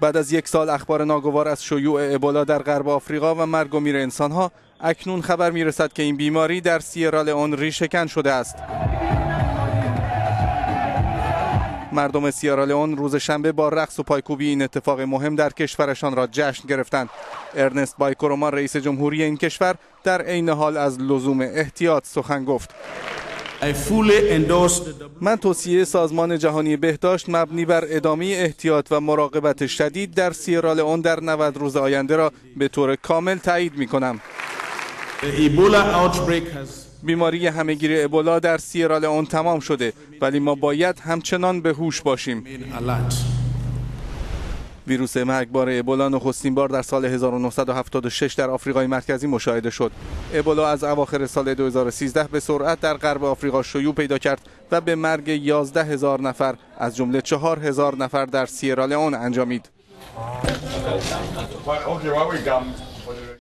بعد از یک سال اخبار ناگوار از شیوع ابولا در غرب آفریقا و مرگ و میر انسانها اکنون خبر می‌رسد که این بیماری در سیرالئون ریشهکن شده است. مردم سیرالئون روز شنبه با رقص و پایکوبی این اتفاق مهم در کشورشان را جشن گرفتند. ارنست بایکورومان رئیس جمهوری این کشور در عین حال از لزوم احتیاط سخن گفت. من توصیه سازمان جهانی بهداشت مبنی بر ادامه احتیاط و مراقبت شدید در سیرالئون در 90 روز آینده را به طور کامل تایید می کنم. بیماری همهگیر ابولا در سیرالئون تمام شده ولی ما باید همچنان به هوش باشیم. ویروس مرگبار ابولا نخستین بار در سال 1976 در آفریقای مرکزی مشاهده شد. ابولا از اواخر سال 2013 به سرعت در غرب آفریقا شیوع پیدا کرد و به مرگ 11 هزار نفر از جمله 4 هزار نفر در سیرالئون انجامید.